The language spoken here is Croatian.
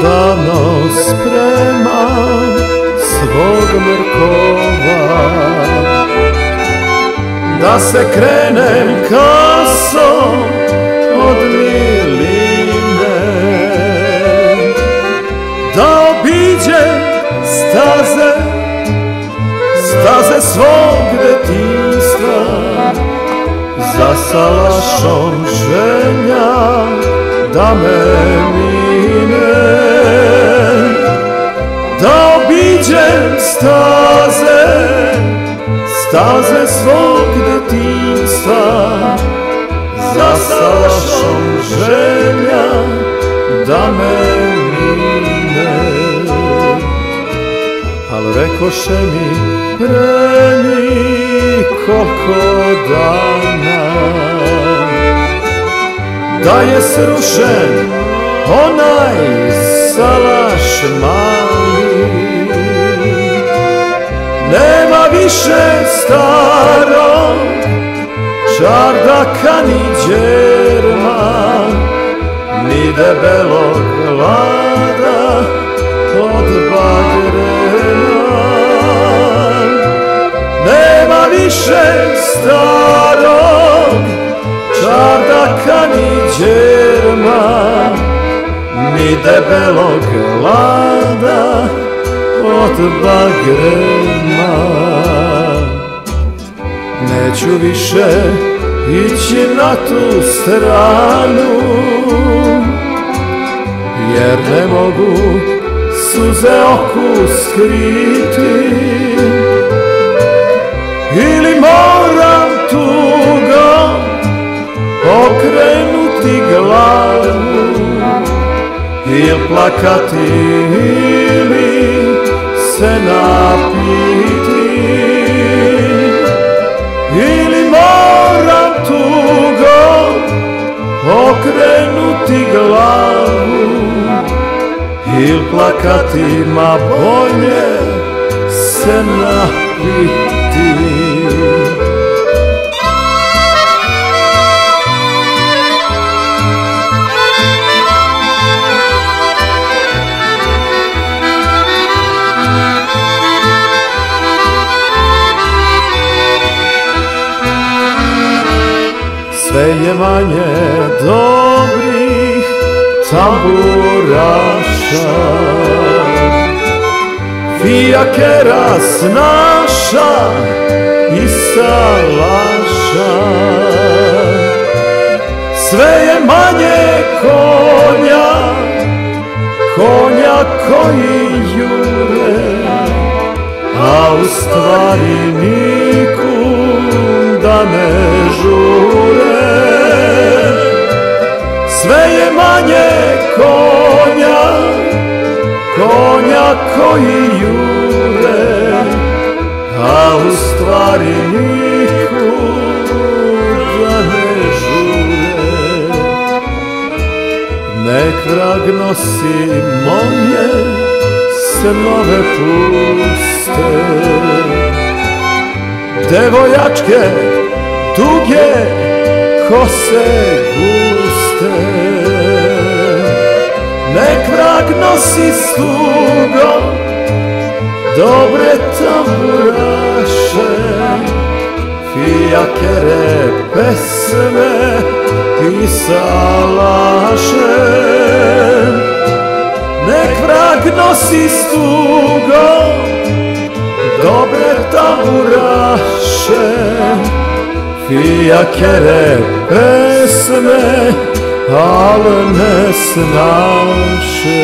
Već odavno spremam svog mrkova. Da se krenem kasom od miline Da obiđem staze, staze svog detinstva Za salašom ženja da me mine staze, staze svog detinstva Za salašom ženja da me mine. Al rekoše mi pre koliko dana. Da je srušen onaj salaš mali više starog čardaka ni džerma Ni debelog glada od bagrena. Nema više starog čardaka ni džerma Ni debelog glada od bagrema Neću više ići na tu stranu Jer ne mogu suze oku skriti. Ili moram tugo okrenuti glavu Il plakati ili se napiti okrenuti glavu Il plakati ma bolje se napiti Sve je manje dobrih tamburaša. Fijakera snaša i salaša. Sve je manje konja, konja koji jure A u stvari nikum koji jure A u stvari nikum da ne žure. Nek vrag nosi moje snove puste. Devojačke duge kose guste nosi stugo dobre tamburaše Fijakere pesme i salaše. Nek vrag nosi stugo dobre tamburaše Fijakere pesme, al ne snaše